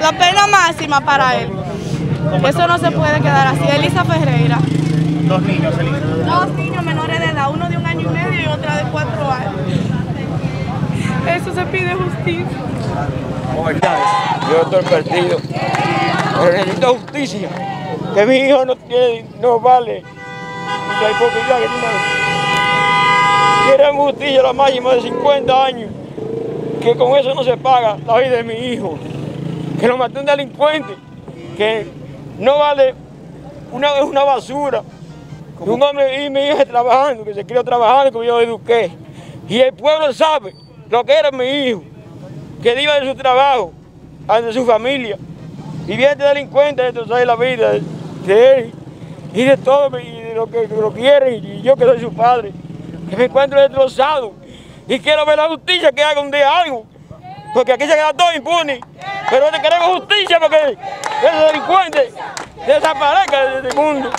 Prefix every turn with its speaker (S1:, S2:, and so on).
S1: La pena máxima para él. Eso no se puede quedar así. Elisa Ferreira.
S2: Dos niños, Elisa.
S1: Dos niños menores de edad, uno de un año y medio y otra de cuatro años. Eso se pide justicia.
S3: Yo estoy perdido. Pero necesito justicia. Que mi hijo no tiene, no vale. La hipocresía que tiene. Quieren justicia la máxima de 50 años. Que con eso no se paga la vida de mi hijo. Que lo mató un delincuente. Que no vale una, es una basura. Un hombre y mi hijo trabajando, que se crió trabajando, que yo eduqué. Y el pueblo sabe lo que era mi hijo, que iba de su trabajo, de su familia. Y viene este delincuente a destrozar la vida de él y de todo, y de lo que lo quieren, y yo que soy su padre, que me encuentro destrozado. Y quiero ver la justicia que haga un día algo, porque aquí se queda todo impune. Pero queremos justicia porque ese delincuente desaparezca del mundo.